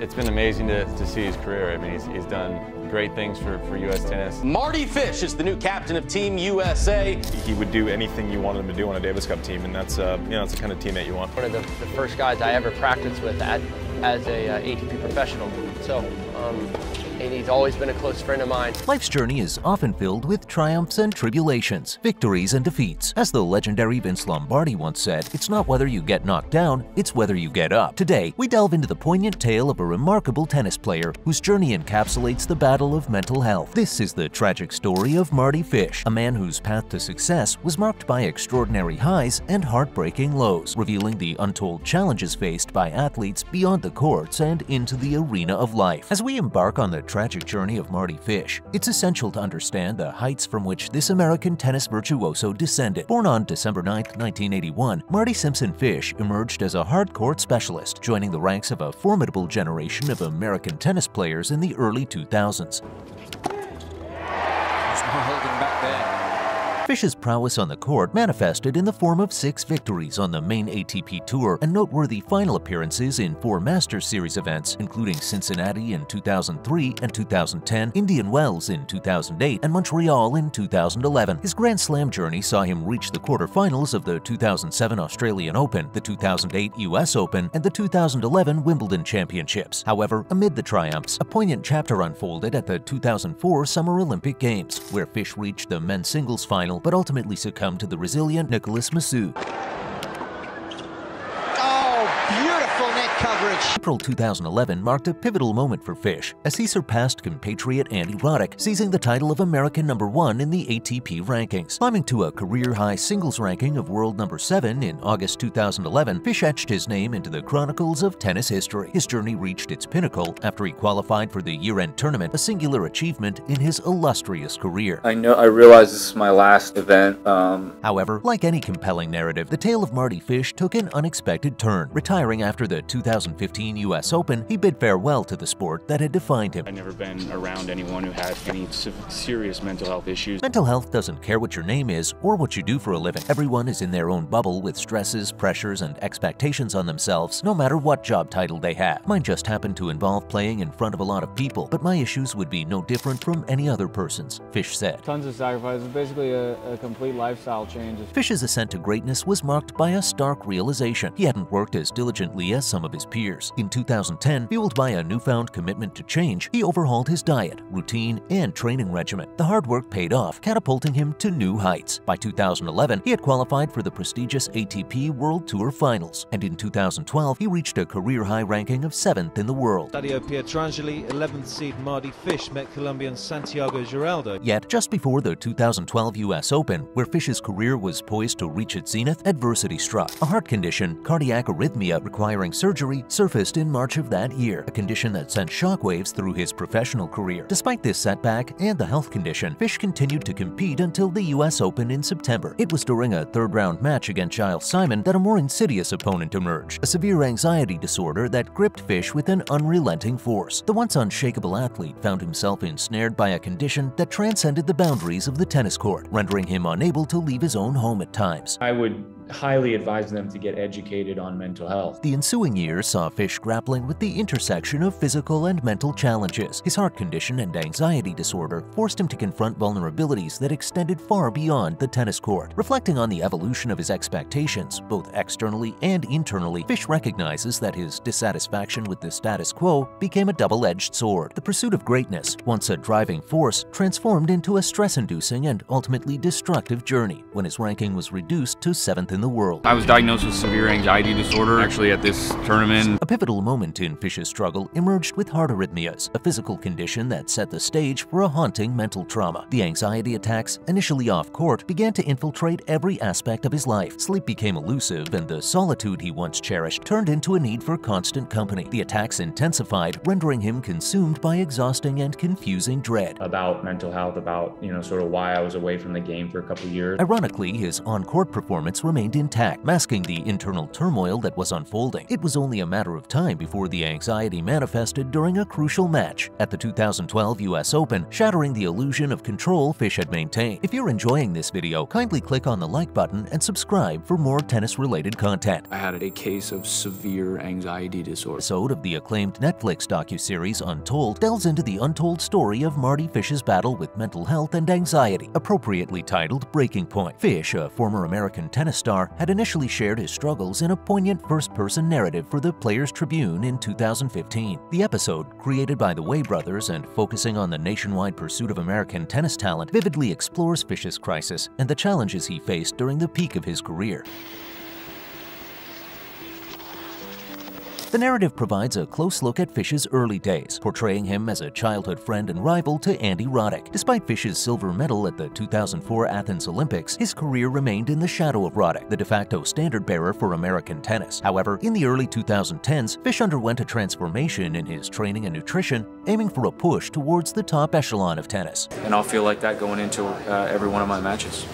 It's been amazing to, to see his career. I mean, he's, he's done great things for, for U.S. tennis. Mardy Fish is the new captain of Team USA. He would do anything you wanted him to do on a Davis Cup team, and that's uh, you know that's the kind of teammate you want. One of the, the first guys I ever practiced with at, as a uh, ATP professional. So um, and he's always been a close friend of mine. Life's journey is often filled with triumphs and tribulations, victories and defeats. As the legendary Vince Lombardi once said, it's not whether you get knocked down, it's whether you get up. Today, we delve into the poignant tale of a remarkable tennis player whose journey encapsulates the battle of mental health. This is the tragic story of Mardy Fish, a man whose path to success was marked by extraordinary highs and heartbreaking lows, revealing the untold challenges faced by athletes beyond the courts and into the arena of life. As we embark on the tragic journey of Mardy Fish, it's essential to understand the heights from which this American tennis virtuoso descended. Born on December 9, 1981, Mardy Simpson Fish emerged as a hard-court specialist, joining the ranks of a formidable generation of American tennis players in the early 2000s. Fish's prowess on the court manifested in the form of six victories on the main ATP Tour and noteworthy final appearances in four Masters Series events, including Cincinnati in 2003 and 2010, Indian Wells in 2008, and Montreal in 2011. His Grand Slam journey saw him reach the quarterfinals of the 2007 Australian Open, the 2008 US Open, and the 2011 Wimbledon Championships. However, amid the triumphs, a poignant chapter unfolded at the 2004 Summer Olympic Games, where Fish reached the men's singles final but ultimately succumbed to the resilient Nicholas Nicolas Massu. coverage. April 2011 marked a pivotal moment for Fish as he surpassed compatriot Andy Roddick, seizing the title of American number one in the ATP rankings. Climbing to a career-high singles ranking of world number seven in August 2011, Fish etched his name into the chronicles of tennis history. His journey reached its pinnacle after he qualified for the year-end tournament, a singular achievement in his illustrious career. I know I realize this is my last event. Um... However, like any compelling narrative, the tale of Mardy Fish took an unexpected turn, retiring after the 2015 U.S. Open, he bid farewell to the sport that had defined him. I've never been around anyone who had any serious mental health issues. Mental health doesn't care what your name is or what you do for a living. Everyone is in their own bubble with stresses, pressures, and expectations on themselves, no matter what job title they have. Mine just happened to involve playing in front of a lot of people, but my issues would be no different from any other person's, Fish said. Tons of sacrifices, basically a, a complete lifestyle change. Fish's ascent to greatness was marked by a stark realization. He hadn't worked as diligently as some of his peers. In 2010, fueled by a newfound commitment to change, he overhauled his diet, routine, and training regimen. The hard work paid off, catapulting him to new heights. By 2011, he had qualified for the prestigious ATP World Tour Finals, and in 2012, he reached a career-high ranking of 7th in the world. Stadio Pietrangeli, 11th seed Mardy Fish met Colombian Santiago Giraldo. Yet, just before the 2012 U.S. Open, where Fish's career was poised to reach its zenith, adversity struck. A heart condition, cardiac arrhythmia requiring surgery, surfaced in March of that year, a condition that sent shockwaves through his professional career. Despite this setback and the health condition, Fish continued to compete until the U.S. Open in September. It was during a third-round match against Gilles Simon that a more insidious opponent emerged, a severe anxiety disorder that gripped Fish with an unrelenting force. The once unshakable athlete found himself ensnared by a condition that transcended the boundaries of the tennis court, rendering him unable to leave his own home at times. I would highly advise them to get educated on mental health. The ensuing years saw Fish grappling with the intersection of physical and mental challenges. His heart condition and anxiety disorder forced him to confront vulnerabilities that extended far beyond the tennis court. Reflecting on the evolution of his expectations, both externally and internally, Fish recognizes that his dissatisfaction with the status quo became a double-edged sword. The pursuit of greatness, once a driving force, transformed into a stress-inducing and ultimately destructive journey when his ranking was reduced to 7th in the world. I was diagnosed with severe anxiety disorder actually at this tournament. A pivotal moment in Fish's struggle emerged with heart arrhythmias, a physical condition that set the stage for a haunting mental trauma. The anxiety attacks, initially off-court, began to infiltrate every aspect of his life. Sleep became elusive and the solitude he once cherished turned into a need for constant company. The attacks intensified, rendering him consumed by exhausting and confusing dread. About mental health, about, you know, sort of why I was away from the game for a couple years. Ironically, his on-court performance remained remained intact, masking the internal turmoil that was unfolding. It was only a matter of time before the anxiety manifested during a crucial match at the 2012 US Open, shattering the illusion of control Fish had maintained. If you're enjoying this video, kindly click on the like button and subscribe for more tennis-related content. I had a case of severe anxiety disorder. Episode of the acclaimed Netflix docuseries Untold delves into the untold story of Mardy Fish's battle with mental health and anxiety, appropriately titled Breaking Point. Fish, a former American tennis star, had initially shared his struggles in a poignant first-person narrative for the Players Tribune in 2015. The episode, created by the Way brothers and focusing on the nationwide pursuit of American tennis talent, vividly explores Fish's crisis and the challenges he faced during the peak of his career. The narrative provides a close look at Fish's early days, portraying him as a childhood friend and rival to Andy Roddick. Despite Fish's silver medal at the 2004 Athens Olympics, his career remained in the shadow of Roddick, the de facto standard bearer for American tennis. However, in the early 2010s, Fish underwent a transformation in his training and nutrition, aiming for a push towards the top echelon of tennis. And I'll feel like that going into uh, every one of my matches.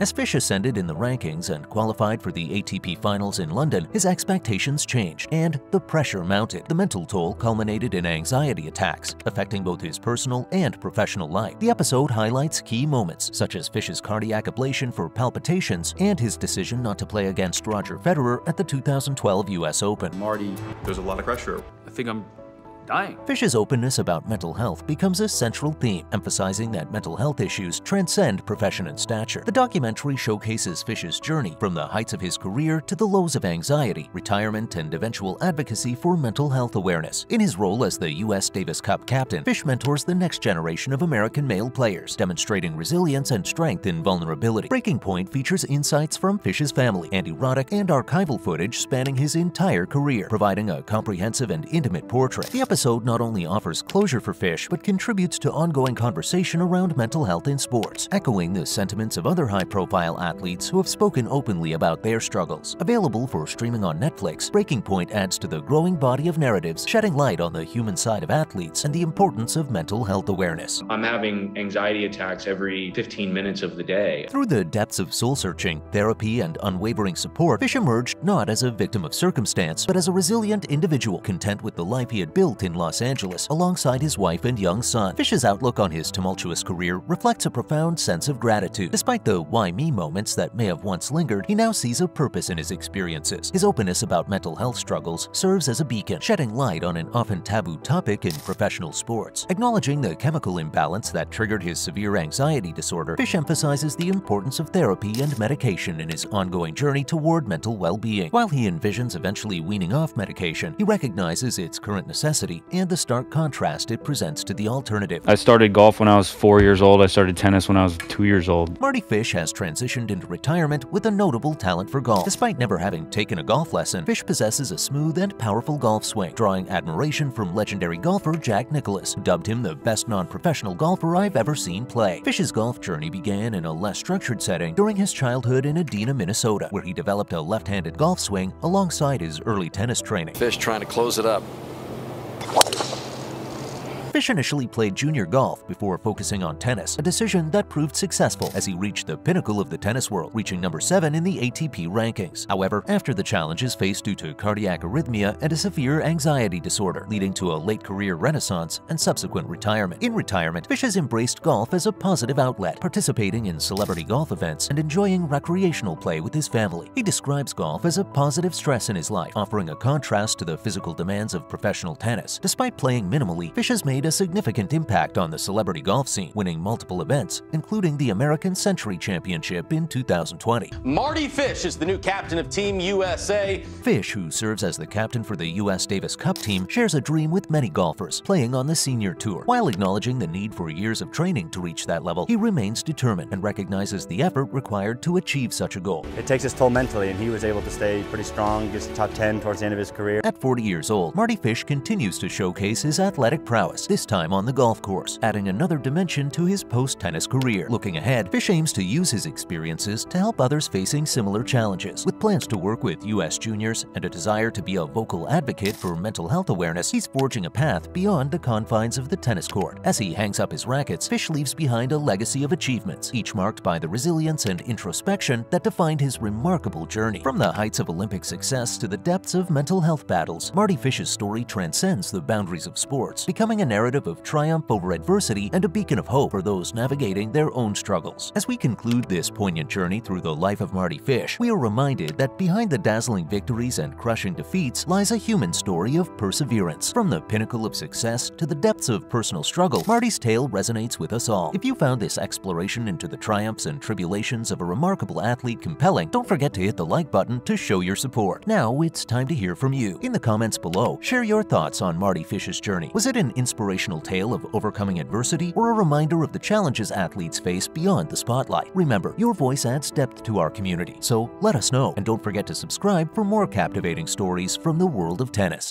As Fish ascended in the rankings and qualified for the ATP Finals in London, his expectations changed and the pressure mounted. The mental toll culminated in anxiety attacks, affecting both his personal and professional life. The episode highlights key moments, such as Fish's cardiac ablation for palpitations and his decision not to play against Roger Federer at the 2012 US Open. Mardy, there's a lot of pressure. I think I'm dying. Fish's openness about mental health becomes a central theme, emphasizing that mental health issues transcend profession and stature. The documentary showcases Fish's journey from the heights of his career to the lows of anxiety, retirement, and eventual advocacy for mental health awareness. In his role as the U.S. Davis Cup captain, Fish mentors the next generation of American male players, demonstrating resilience and strength in vulnerability. Breaking Point features insights from Fish's family, Andy Roddick, and archival footage spanning his entire career, providing a comprehensive and intimate portrait. The episode not only offers closure for Fish, but contributes to ongoing conversation around mental health in sports, echoing the sentiments of other high-profile athletes who have spoken openly about their struggles. Available for streaming on Netflix, Breaking Point adds to the growing body of narratives shedding light on the human side of athletes and the importance of mental health awareness. I'm having anxiety attacks every 15 minutes of the day. Through the depths of soul-searching, therapy, and unwavering support, Fish emerged not as a victim of circumstance, but as a resilient individual content with the life he had built in Los Angeles alongside his wife and young son. Fish's outlook on his tumultuous career reflects a profound sense of gratitude. Despite the why me moments that may have once lingered, he now sees a purpose in his experiences. His openness about mental health struggles serves as a beacon, shedding light on an often taboo topic in professional sports. Acknowledging the chemical imbalance that triggered his severe anxiety disorder, Fish emphasizes the importance of therapy and medication in his ongoing journey toward mental well-being. While he envisions eventually weaning off medication, he recognizes its current necessity and the stark contrast it presents to the alternative. I started golf when I was four years old. I started tennis when I was two years old. Mardy Fish has transitioned into retirement with a notable talent for golf. Despite never having taken a golf lesson, Fish possesses a smooth and powerful golf swing, drawing admiration from legendary golfer Jack Nicklaus, who dubbed him the best non-professional golfer I've ever seen play. Fish's golf journey began in a less structured setting during his childhood in Edina, Minnesota, where he developed a left-handed golf swing alongside his early tennis training. Fish trying to close it up. Fish initially played junior golf before focusing on tennis, a decision that proved successful as he reached the pinnacle of the tennis world, reaching number 7 in the ATP rankings. However, after the challenges faced due to cardiac arrhythmia and a severe anxiety disorder, leading to a late career renaissance and subsequent retirement. In retirement, Fish has embraced golf as a positive outlet, participating in celebrity golf events and enjoying recreational play with his family. He describes golf as a positive stress in his life, offering a contrast to the physical demands of professional tennis. Despite playing minimally, Fish has made a significant impact on the celebrity golf scene, winning multiple events, including the American Century Championship in 2020. Mardy Fish is the new captain of Team USA. Fish, who serves as the captain for the U.S. Davis Cup team, shares a dream with many golfers, playing on the senior tour. While acknowledging the need for years of training to reach that level, he remains determined and recognizes the effort required to achieve such a goal. It takes its toll mentally, and he was able to stay pretty strong, just top 10 towards the end of his career. At 40 years old, Mardy Fish continues to showcase his athletic prowess, this time on the golf course, adding another dimension to his post-tennis career. Looking ahead, Fish aims to use his experiences to help others facing similar challenges. With plans to work with U.S. juniors and a desire to be a vocal advocate for mental health awareness, he's forging a path beyond the confines of the tennis court. As he hangs up his rackets, Fish leaves behind a legacy of achievements, each marked by the resilience and introspection that defined his remarkable journey. From the heights of Olympic success to the depths of mental health battles, Mardy Fish's story transcends the boundaries of sports, becoming a narrative of triumph over adversity and a beacon of hope for those navigating their own struggles. As we conclude this poignant journey through the life of Mardy Fish, we are reminded that behind the dazzling victories and crushing defeats lies a human story of perseverance. From the pinnacle of success to the depths of personal struggle, Mardy's tale resonates with us all. If you found this exploration into the triumphs and tribulations of a remarkable athlete compelling, don't forget to hit the like button to show your support. Now it's time to hear from you. In the comments below, share your thoughts on Mardy Fish's journey. Was it an inspirational tale of overcoming adversity or a reminder of the challenges athletes face beyond the spotlight? Remember, your voice adds depth to our community, so let us know. And don't forget to subscribe for more captivating stories from the world of tennis.